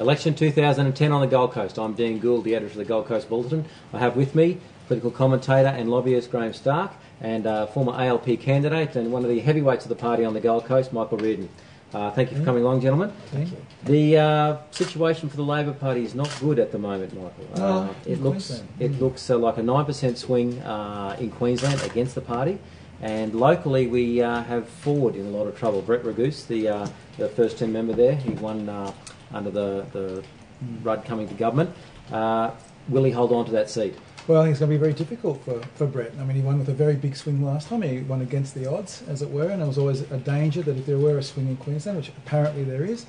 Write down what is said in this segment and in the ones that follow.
Election 2010 on the Gold Coast. I'm Dean Gould, the editor of the Gold Coast Bulletin. I have with me political commentator and lobbyist Graham Stark and uh, former ALP candidate and one of the heavyweights of the party on the Gold Coast, Michael Reardon. Uh, thank you for coming along, gentlemen. Thank you. The uh, situation for the Labor Party is not good at the moment, Michael. No, Uh, it looks it Mm. looks uh, like a nine percent swing uh, in Queensland against the party, and locally we uh, have Forde in a lot of trouble. Brett Raguse, the uh, the first team member there, he won uh, under the the. Rudd coming to government. Uh, will he hold on to that seat? Well, I think it's going to be very difficult for, for Brett. I mean, he won with a very big swing last time. He won against the odds, as it were, and there was always a danger that if there were a swing in Queensland, which apparently there is,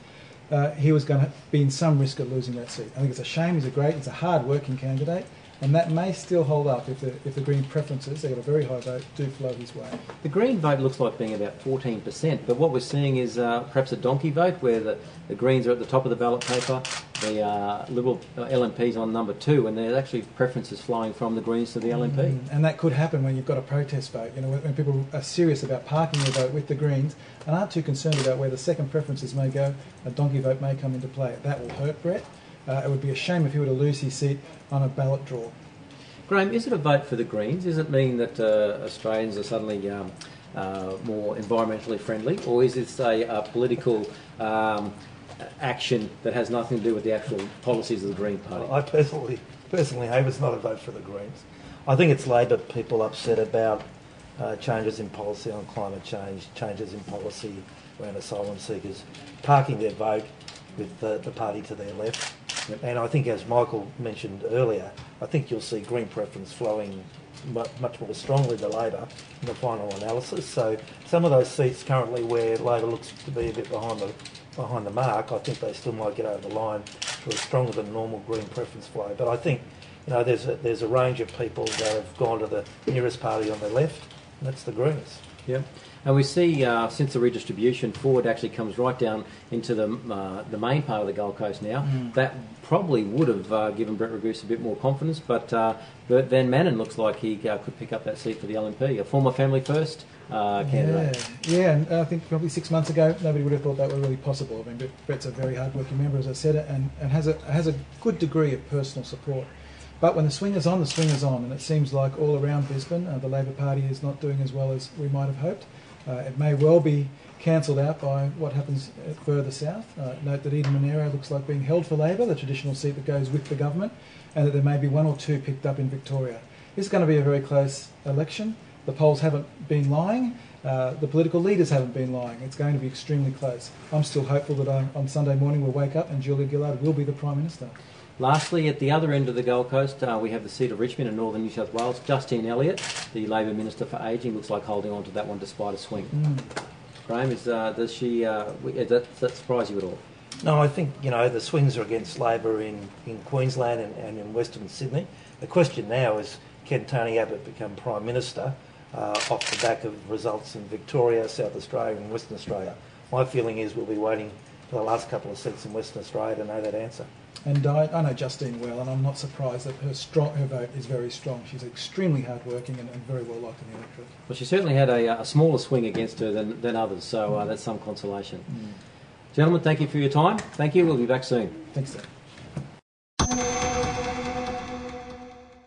uh, he was going to be in some risk of losing that seat. I think it's a shame. He's a great, he's a hard-working candidate, and that may still hold up if the if the Green preferences, they got a very high vote, do flow his way. The Green vote looks like being about 14%, but what we're seeing is uh, perhaps a donkey vote where the, the Greens are at the top of the ballot paper, the uh, Liberal uh, LNP's on number two, and there's actually preferences flowing from the Greens to the LNP. Mm, And that could happen when you've got a protest vote. You know, when, when people are serious about parking their vote with the Greens and aren't too concerned about where the second preferences may go, a donkey vote may come into play. That will hurt Brett. Uh, it would be a shame if he were to lose his seat on a ballot draw. Graham, is it a vote for the Greens? Does it mean that uh, Australians are suddenly um, uh, more environmentally friendly, or is this a, a political um, action that has nothing to do with the actual policies of the Green Party? I personally, personally hope it's not a vote for the Greens. I think it's Labor people upset about uh, changes in policy on climate change, changes in policy around asylum seekers, parking their vote with the, the party to their left. Yep. And I think, as Michael mentioned earlier, I think you'll see Green preference flowing much more strongly to Labor in the final analysis. So some of those seats currently where Labor looks to be a bit behind the behind the mark, I think they still might get over the line to a stronger than normal Green preference flow. But I think you know there's a, there's a range of people that have gone to the nearest party on the left, and that's the Greens. Yep. And we see uh, since the redistribution, Forde actually comes right down into the uh, the main part of the Gold Coast now. Mm. That probably would have uh, given Brett Raguse a bit more confidence, but uh, Bert Van Manen looks like he uh, could pick up that seat for the LNP, a former Family First uh, candidate. Yeah, yeah, and I think probably six months ago, nobody would have thought that were really possible. I mean, Brett's a very hard-working member, as I said, and, and has a has a good degree of personal support. But when the swing is on, the swing is on, and it seems like all around Brisbane, uh, the Labor Party is not doing as well as we might have hoped. Uh, it may well be cancelled out by what happens uh, further south. Uh, note that Eden-Monaro looks like being held for Labor, the traditional seat that goes with the government, and that there may be one or two picked up in Victoria. Is going to be a very close election. The polls haven't been lying. Uh, the political leaders haven't been lying. It's going to be extremely close. I'm still hopeful that uh, on Sunday morning we'll wake up and Julia Gillard will be the Prime Minister. Lastly, at the other end of the Gold Coast, uh, we have the seat of Richmond in northern New South Wales. Justine Elliott, the Labor Minister for Ageing, looks like holding on to that one despite a swing. Mm. Graham, is, uh, does she, uh, does that, that surprise you at all? No, I think you know the swings are against Labor in, in Queensland and, and in Western Sydney. The question now is can Tony Abbott become Prime Minister uh, off the back of results in Victoria, South Australia, and Western Australia? My feeling is we'll be waiting for the last couple of seats in Western Australia to know that answer. And I, I know Justine well, and I'm not surprised that her strong, her vote is very strong. She's extremely hardworking and, and very well liked in the electorate. Well, she certainly had a, a smaller swing against her than, than others, so uh, that's some consolation. Gentlemen, thank you for your time. Thank you. We'll be back soon. Thanks, Dave.